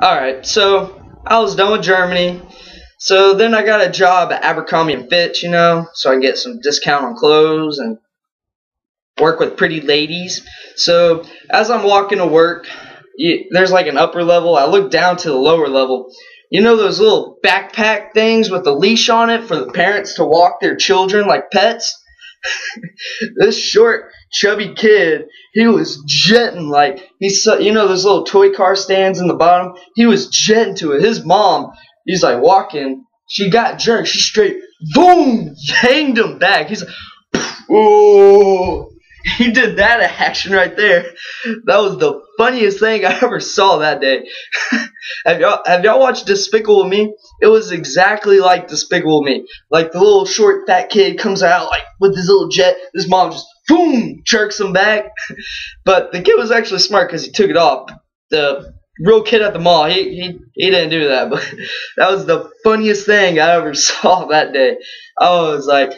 Alright, so I was done with Germany. So then I got a job at Abercrombie and Fitch, you know, so I get some discount on clothes and work with pretty ladies. So as I'm walking to work, you, there's like an upper level. I look down to the lower level. You know those little backpack things with a leash on it for the parents to walk their children like pets? This short, chubby kid, he was jetting like he's you know those little toy car stands in the bottom. He was jetting to it. His mom, he's like walking. She got jerked. She straight boom hanged him back. He's like, oh. he did that action right there. That was the funniest thing I ever saw that day. have y'all have y'all watched Despicable Me? It was exactly like Despicable Me. Like the little short fat kid comes out like with his little jet. His mom just boom jerks him back. but the kid was actually smart because he took it off. The real kid at the mall, he he he didn't do that. But that was the funniest thing I ever saw that day. I was like.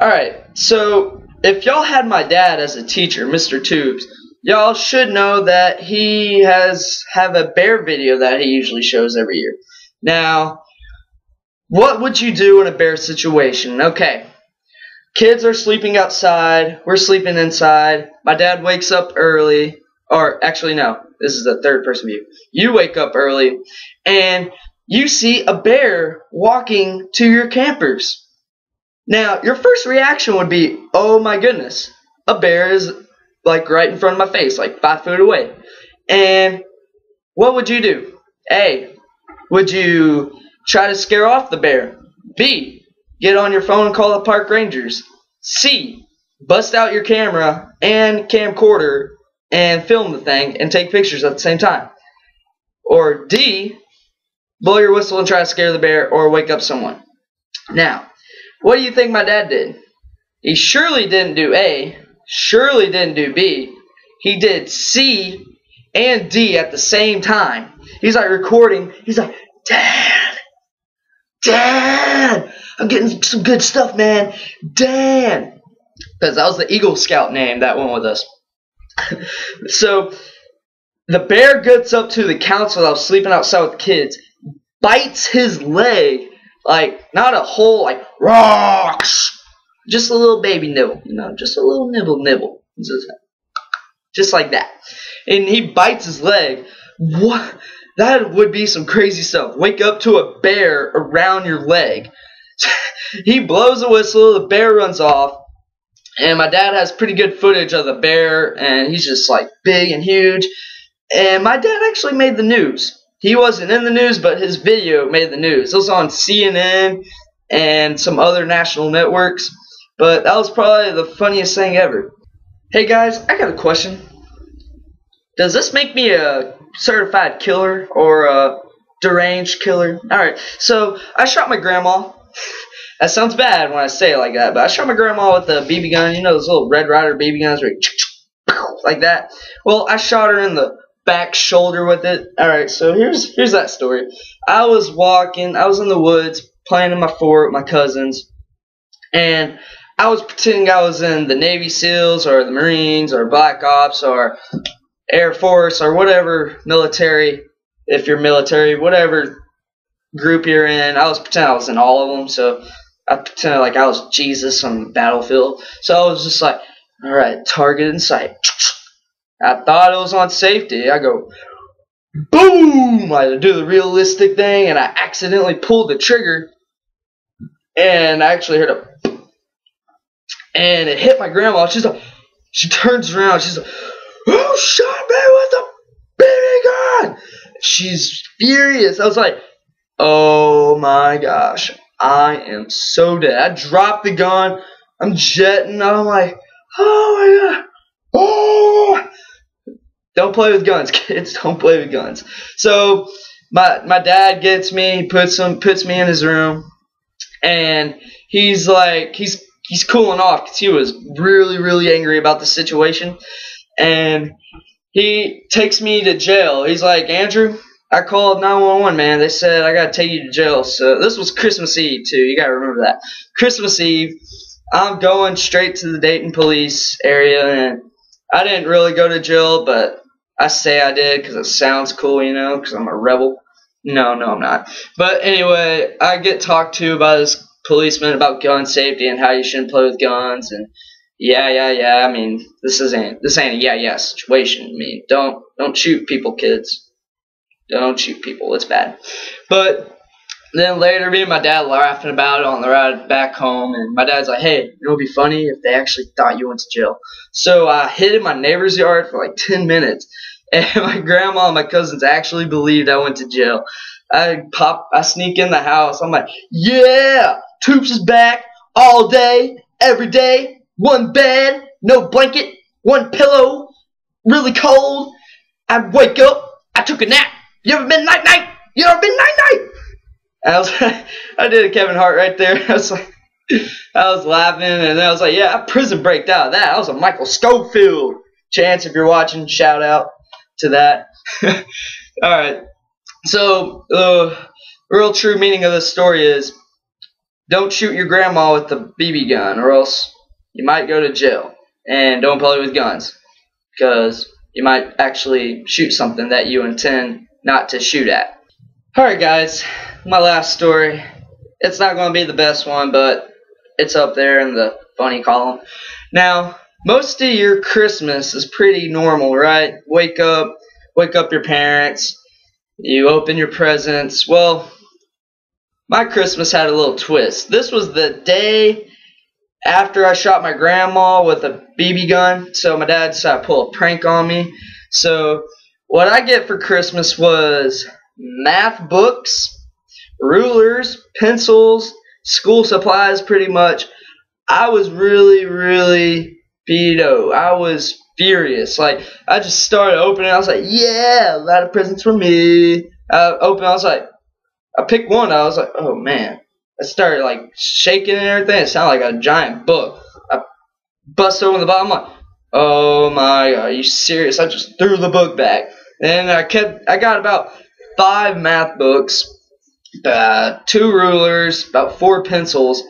Alright, so if y'all had my dad as a teacher, Mr. Toups, y'all should know that he has have a bear video that he usually shows every year. Now, what would you do in a bear situation? Okay. Kids are sleeping outside, we're sleeping inside. My dad wakes up early, or actually no, this is the third person view. You wake up early and you see a bear walking to your campers. Now, your first reaction would be, oh my goodness, a bear is like right in front of my face, like five foot away. And what would you do? A, would you try to scare off the bear? B, get on your phone and call the park rangers. C, bust out your camera and camcorder and film the thing and take pictures at the same time. Or D, blow your whistle and try to scare the bear or wake up someone. Now, what do you think my dad did? He surely didn't do A, surely didn't do B. He did C and D at the same time. He's like recording. He's like, Dad, Dad, I'm getting some good stuff, man. Dad. Because that was the Eagle Scout name that went with us. so the bear gets up to the council that was sleeping outside with kids, bites his leg like, not a whole, like, rocks. Just a little baby nibble, you know, just a little nibble nibble. Just, just like that. And he bites his leg. What? That would be some crazy stuff. Wake up to a bear around your leg. he blows a whistle, the bear runs off. And my dad has pretty good footage of the bear, and he's just like big and huge. And my dad actually made the news he wasn't in the news, but his video made the news. It was on CNN and some other national networks. But that was probably the funniest thing ever. Hey guys, I got a question. Does this make me a certified killer or a deranged killer? Alright, so I shot my grandma. that sounds bad when I say it like that, but I shot my grandma with a BB gun. You know those little Red Ryder BB guns where like that? Well, I shot her in the back shoulder with it. Alright, so here's here's that story. I was walking, I was in the woods playing in my fort with my cousins, and I was pretending I was in the Navy SEALs or the Marines or Black Ops or Air Force or whatever military, if you're military, whatever group you're in. I was pretending I was in all of them, so I pretended like I was Jesus on the battlefield. So I was just like, alright, target in sight. I thought it was on safety. I go, boom! I do the realistic thing, and I accidentally pulled the trigger, and I actually heard a, and it hit my grandma. She's like, she turns around. She's like, "Who shot me with a BB gun?" She's furious. I was like, "Oh my gosh, I am so dead." I dropped the gun. I'm jetting. I'm like, "Oh my god." Oh, don't play with guns, kids. Don't play with guns. So my my dad gets me, puts him, puts me in his room, and he's like, he's he's cooling off because he was really really angry about the situation, and he takes me to jail. He's like, Andrew, I called 911, man. They said I gotta take you to jail. So this was Christmas Eve too. You gotta remember that. Christmas Eve. I'm going straight to the Dayton police area, and I didn't really go to jail, but I say I did because it sounds cool, you know, because I'm a rebel. No, no, I'm not. But anyway, I get talked to by this policeman about gun safety and how you shouldn't play with guns and yeah, yeah, yeah. I mean, this isn't this ain't a yeah, yeah situation. I mean, don't don't shoot people, kids. Don't shoot people. It's bad. But then later, me and my dad laughing about it on the ride back home, and my dad's like, "Hey, it'd be funny if they actually thought you went to jail." So I hid in my neighbor's yard for like ten minutes, and my grandma and my cousins actually believed I went to jail. I pop, I sneak in the house. I'm like, "Yeah, Toups is back all day, every day, one bed, no blanket, one pillow, really cold. I wake up, I took a nap. You ever been night night? You ever been night night?" I was, I did a Kevin Hart right there. I was like, I was laughing, and I was like, yeah, I prison breaked out of that. I was a Michael Scofield. Chance, if you're watching, shout out to that. All right. So, the uh, real true meaning of this story is don't shoot your grandma with the BB gun, or else you might go to jail. And don't play with guns, because you might actually shoot something that you intend not to shoot at. Alright, guys my last story. It's not going to be the best one, but it's up there in the funny column. Now, most of your Christmas is pretty normal, right? Wake up, wake up your parents, you open your presents. Well, my Christmas had a little twist. This was the day after I shot my grandma with a BB gun, so my dad decided to pull a prank on me. So, what I get for Christmas was math books rulers, pencils, school supplies pretty much. I was really, really pedo. I was furious. Like, I just started opening. I was like, yeah, a lot of presents for me. I opened. I was like, I picked one. I was like, oh man. I started like shaking and everything. It sounded like a giant book. I bust open the bottom. I'm like, oh my god, are you serious? I just threw the book back. And I kept. I got about five math books uh, two rulers, about four pencils,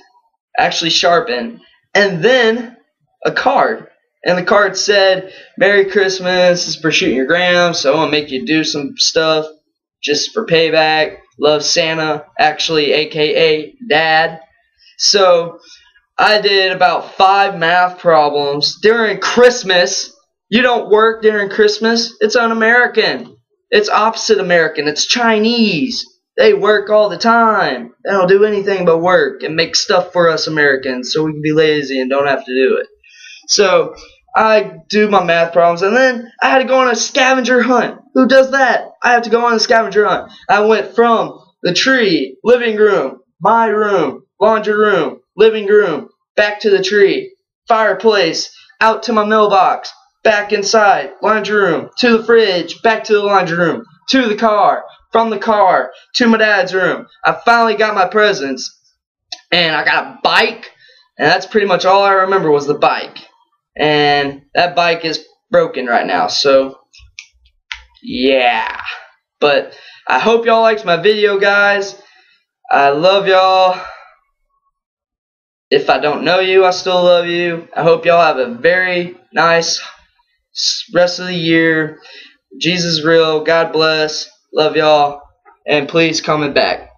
actually sharpened, and then a card. And the card said, Merry Christmas, this is for shooting your gram, so I want to make you do some stuff just for payback. Love Santa, actually, aka Dad. So I did about five math problems during Christmas. You don't work during Christmas, it's un American. It's opposite American, it's Chinese. They work all the time. They don't do anything but work and make stuff for us Americans so we can be lazy and don't have to do it. So I do my math problems and then I had to go on a scavenger hunt. Who does that? I have to go on a scavenger hunt. I went from the tree, living room, my room, laundry room, living room, back to the tree, fireplace, out to my mailbox, back inside, laundry room, to the fridge, back to the laundry room, to the car, from the car to my dad's room. I finally got my presents, and I got a bike, and that's pretty much all I remember was the bike. And that bike is broken right now, so yeah. But I hope y'all liked my video, guys. I love y'all. If I don't know you, I still love you. I hope y'all have a very nice rest of the year. Jesus real. God bless. Love y'all. And please comment back.